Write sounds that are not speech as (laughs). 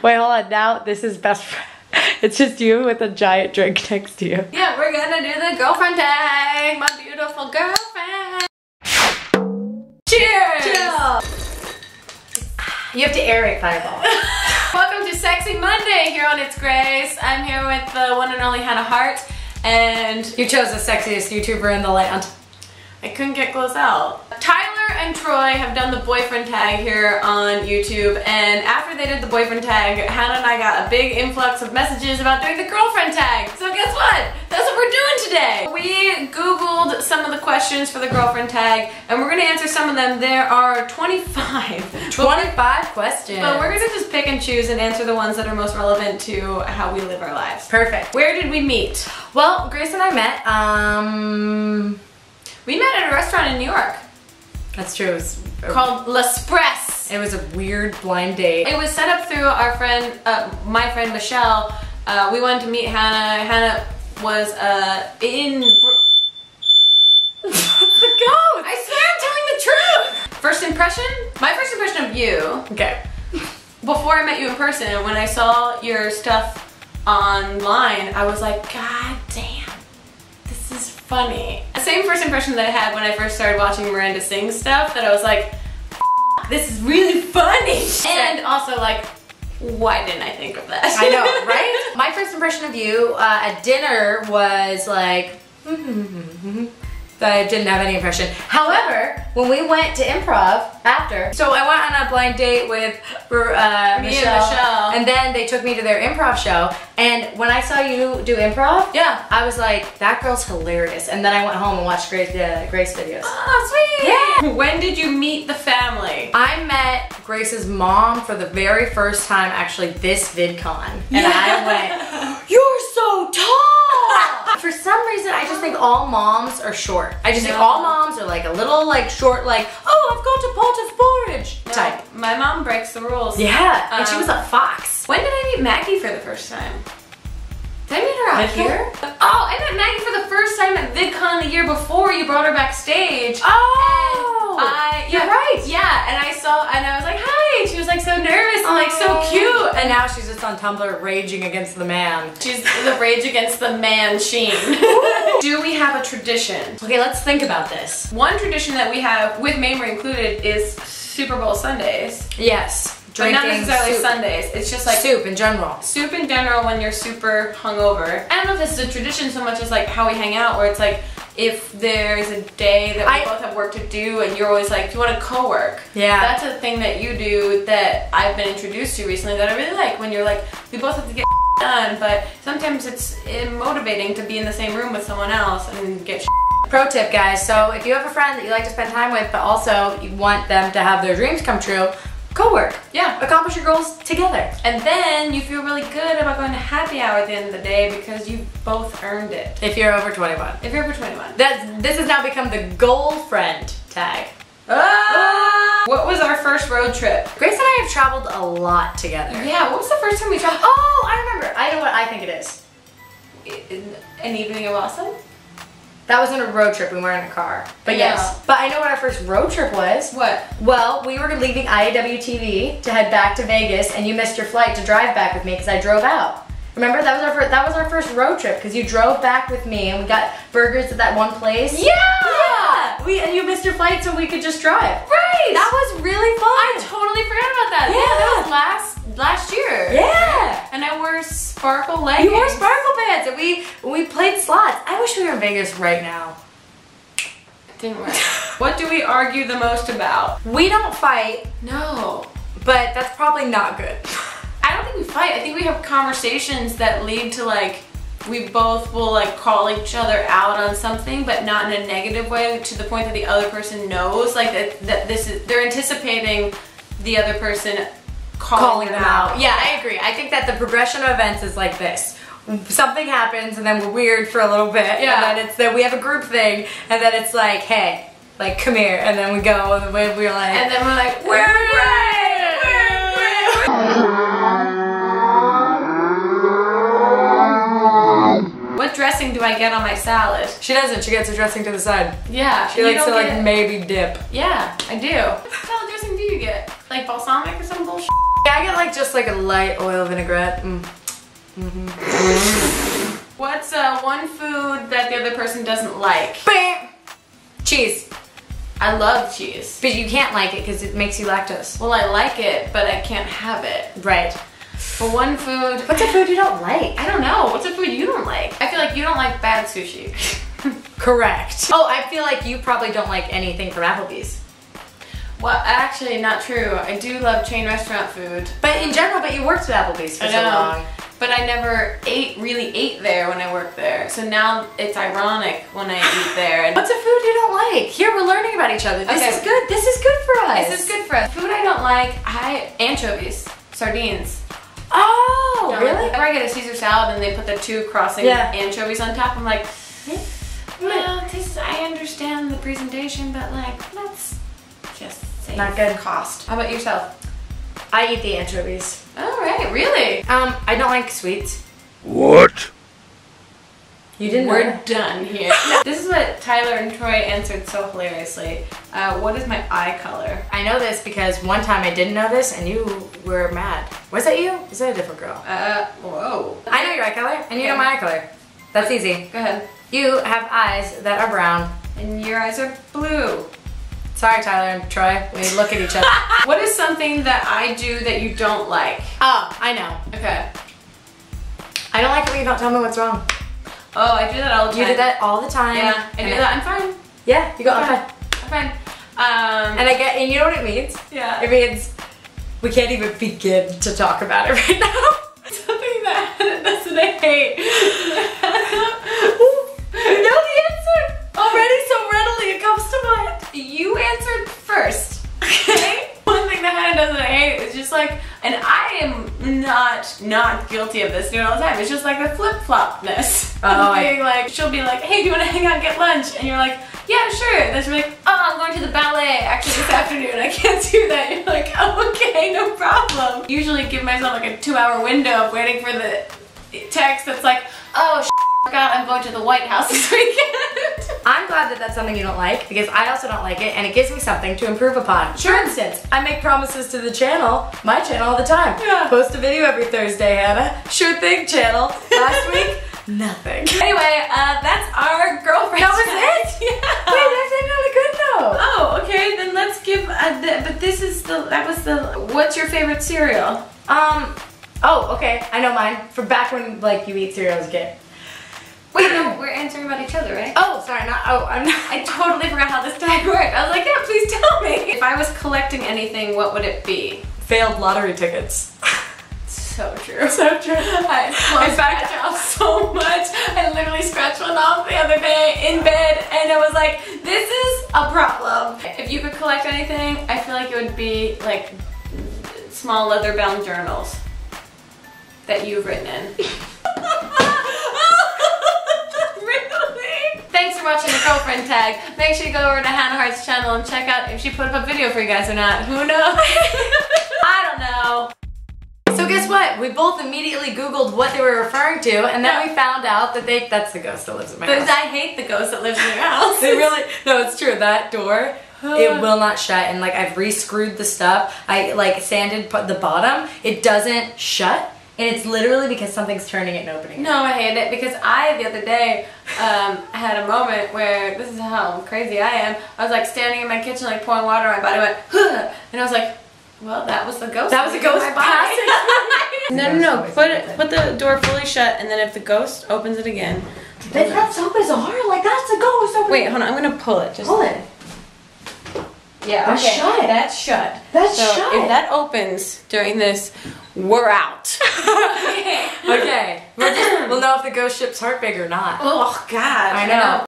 Wait, hold on. Now this is best friend. (laughs) It's just you with a giant drink next to you. Yeah, we're gonna do the girlfriend tag. My beautiful girlfriend. Cheers! You have to aerate Fireball. (laughs) Welcome to Sexy Monday here on It's Grace. I'm here with the one and only Hannah Hart, and you chose the sexiest YouTuber in the land. I couldn't get close out. Tyler and Troye have done the boyfriend tag here on YouTube and after they did the boyfriend tag, Hannah and I got a big influx of messages about doing the girlfriend tag. So guess what? That's what we're doing today. We googled some of the questions for the girlfriend tag and we're gonna answer some of them. There are 25. 25 questions. But we're gonna just pick and choose and answer the ones that are most relevant to how we live our lives. Perfect. Where did we meet? Well, Grace and I met, um... We met at a restaurant in New York. That's true. It was called L'Espress. It was a weird blind date. It was set up through our friend, uh, my friend Michelle. Uh, we wanted to meet Hannah. Hannah was uh, in. (laughs) the ghost. I swear I'm telling the truth. First impression? My first impression of you. Okay. Before I met you in person, when I saw your stuff online, I was like, God damn this is funny. Same first impression that I had when I first started watching Miranda Sings stuff, that I was like, this is really funny. And also like, why didn't I think of that? I know, (laughs) right? My first impression of you uh, at dinner was like, mm-hmm, mm-hmm, mm-hmm. I didn't have any impression. However, when we went to improv after, so I went on a blind date with uh, Me Michelle, and Michelle, and then they took me to their improv show. And when I saw you do improv, yeah, I was like, that girl's hilarious. And then I went home and watched Grace, uh, Grace videos. Oh, sweet! Yeah. When did you meet the family? I met Grace's mom for the very first time, actually this VidCon, and yeah. I went, "You're so tall." For some reason, I just think all moms are short. I just no. think all moms are like a little like short, like, oh, I've got a pot of porridge no, type. My mom breaks the rules. Yeah, um, and she was a um, fox. When did I meet Maggie for the first time? Did I meet her out here? Oh, I met Maggie for the first time at VidCon the year before you brought her backstage. Oh! Oh, I, yeah, You're right. Yeah, and I saw, and I was like, hi, she was like so nervous and like so cute. And now she's just on Tumblr raging against the man. She's the rage against the man sheen. (laughs) Do we have a tradition? Okay, let's think about this. One tradition that we have, with Mamrie included, is Super Bowl Sundays. Yes. But not necessarily soup. Sundays. It's just like soup in general. Soup in general when you're super hungover. I don't know if this is a tradition so much as like how we hang out, where it's like if there's a day that we I, both have work to do and you're always like, do you want to co-work? Yeah. That's a thing that you do that I've been introduced to recently that I really like when you're like, we both have to get (laughs) done, but sometimes it's eh, motivating to be in the same room with someone else and get (laughs) Pro tip guys, so if you have a friend that you like to spend time with but also you want them to have their dreams come true, co-work. Yeah. Accomplish your goals together. And then you feel really good about going to happy hour at the end of the day because you both earned it. If you're over 21. If you're over 21. That's, this has now become the goal friend tag. Ah! What was our first road trip? Grace and I have traveled a lot together. Yeah, what was the first time we traveled? Oh, I remember. I know what I think it is. An evening in Boston? That was in a road trip. We weren't in a car. But yeah. yes. But I know what our first road trip was. What? Well, we were leaving IAW TV to head back to Vegas, and you missed your flight to drive back with me because I drove out. Remember that was our first, that was our first road trip because you drove back with me and we got burgers at that one place. Yeah. Yeah. We and you missed your flight so we could just drive. Right. That was really fun. I totally forgot about that. Yeah. yeah that was last last year. Yeah. And I wore sparkle leggings. You wore sparkle pants and we we played slots. I wish we were in Vegas right now. Didn't work. what do we argue the most about? We don't fight. No. But that's probably not good. I don't think we fight. I think we have conversations that lead to like we both will like call each other out on something but not in a negative way to the point that the other person knows like that, that this is they're anticipating the other person calling, calling them, them out. out. Yeah, I agree. I think that the progression of events is like this. Something happens and then we're weird for a little bit. Yeah. And then it's that we have a group thing and then it's like, hey, like come here and then we go and then we're like And then we're like, we're great! We're! What dressing do I get on my salad? She doesn't. She gets her dressing to the side. Yeah. She likes to like maybe dip. Yeah, I do. What salad dressing do you get? Like balsamic or some bullshit? Yeah, I get like just like a light oil vinaigrette. Mm. What's uh, one food that the other person doesn't like? Bam! Cheese. I love cheese. But you can't like it because it makes you lactose. Well, I like it, but I can't have it. Right. But one food. What's a food you don't like? I don't know. What's a food you don't like? I feel like you don't like bad sushi. (laughs) Correct. Oh, I feel like you probably don't like anything from Applebee's. Well, actually, not true. I do love chain restaurant food. But in general, but you worked at Applebee's for I so know. long. But I never ate, really ate there when I worked there. So now it's ironic when I eat (sighs) there. And What's a food you don't like? Here, we're learning about each other. This Okay. is good. This is good for us. this is good for us. Food I don't like, I anchovies, sardines. Oh, Don't really? Whenever I get a Caesar salad and they put the two crossing Yeah. anchovies on top, I'm like, well, this I understand the presentation, but like, let's just say Not good. cost. How about yourself? I eat the anchovies. All right, really? Um, I don't like sweets. What? You didn't We're know? done here. (laughs) this is what Tyler and Troye answered so hilariously. Uh, what is my eye color? I know this because one time I didn't know this and you were mad. Was that you? Is that a different girl? Uh, whoa. I know your eye color and you know my eye color. That's easy. Go ahead. You have eyes that are brown. And your eyes are blue. Sorry, Tyler and Troye. We look at each other. (laughs) What is something that I do that you don't like? oh, I know. Okay. I don't like it when you don't tell me what's wrong. Oh, I do that all the time. You do that all the time. Yeah, I and do that. I'm fine. Yeah, you go, I'm okay. fine. I'm fine. Um, And I get, and you know what it means? yeah. It means we can't even begin to talk about it right (laughs) now. Something that (laughs) Hannah doesn't hate. You answered first. Okay? (laughs) One thing that Hannah doesn't hate is just like, and I am not not guilty of this doing all the time. It's just like the flip flopness. Oh, I- being like, she'll be like, hey, do you want to hang out and get lunch? And you're like, yeah, sure. And Then she'll be like, oh, I'm going to the ballet actually this afternoon. I can't do that. You're like, oh, (laughs) okay, no problem. Usually give myself like a two hour window of waiting for the text that's like, oh, (laughs) God, I'm going to the White House this weekend. I'm glad that that's something you don't like because I also don't like it and it gives me something to improve upon. For instance, I make promises to the channel, my channel all the time. Yeah. Post a video every Thursday, Hannah. Sure thing, channel. Last week, (laughs) nothing. Anyway, uh, that's our girlfriend. That was it? (laughs) Yeah. Wait, that's not a good note. Oh, okay. Then let's give. Uh, the, but this is the. That was the. What's your favorite cereal? Um, oh, okay, I know mine. For back when, like, you eat cereal as a kid. Wait, no, we're answering about each other, right? Oh, sorry, not, oh, I'm not. I totally forgot how this tag worked. I was like, yeah, please tell me. If I was collecting anything, what would it be? Failed lottery tickets. So true. (laughs) so true. I love In fact- scratch off so much. I literally scratched one off the other day in bed, and I was like, "This is a problem." If you could collect anything, I feel like it would be like small leather-bound journals that you've written in. really? Thanks for watching the girlfriend tag. Make sure you go over to Hannah Hart's channel and check out if she put up a video for you guys or not. Who knows? (laughs) I don't know. So guess what? We both immediately Googled what they were referring to, and then we found out that they that's the ghost that lives in my Because house. I hate the ghost that lives in your (laughs) house. They really no, it's true. That door, it (sighs) will not shut, and like I've re-screwed the stuff. I like sanded the bottom. It doesn't shut, and it's literally because something's turning it and opening. it. No, I hate it because I the other day um, had a moment where this is how crazy I am. I was like standing in my kitchen, like pouring water on my body, went, "Huh," and I was like, "Well, that was the ghost. That was a ghost passing. (laughs) (laughs) no, no, no. Put it, put the door fully shut, and then if the ghost opens it again, That- that's so bizarre. Like that's a ghost. Opening. wait, hold on. I'm gonna pull it. Just pull it. Yeah, That's okay. shut. That's shut. That's so shut. if that opens during this, we're out. (laughs) Okay, (laughs) we'll, just, we'll know if the ghost ship's heart big or not. Oh God. I know.